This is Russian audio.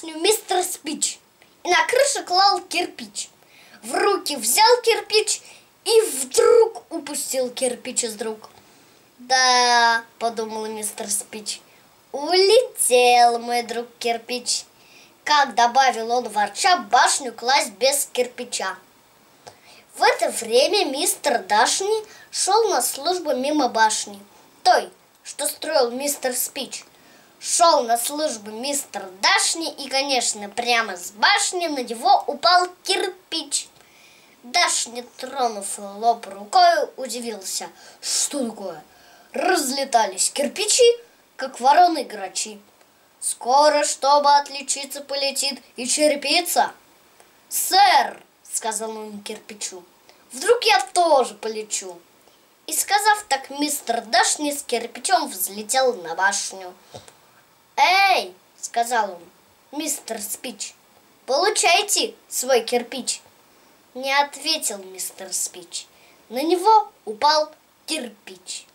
башню мистер Спич и на крышу клал кирпич. В руки взял кирпич и вдруг упустил кирпич из рук. Да, подумал мистер Спич, улетел мой друг кирпич. Как добавил он ворча башню класть без кирпича. В это время мистер Дашни шел на службу мимо башни, той, что строил мистер Спич. Шел на службу мистер Дашни, и, конечно, прямо с башни на него упал кирпич. Дашни, тронув лоб рукой, удивился. Что такое? Разлетались кирпичи, как вороны грачи. Скоро, чтобы отличиться, полетит и черепица. Сэр, сказал он кирпичу, вдруг я тоже полечу. И сказав так, мистер Дашни с кирпичом взлетел на башню. «Эй!» — сказал он, мистер Спич, «получайте свой кирпич!» Не ответил мистер Спич. На него упал кирпич.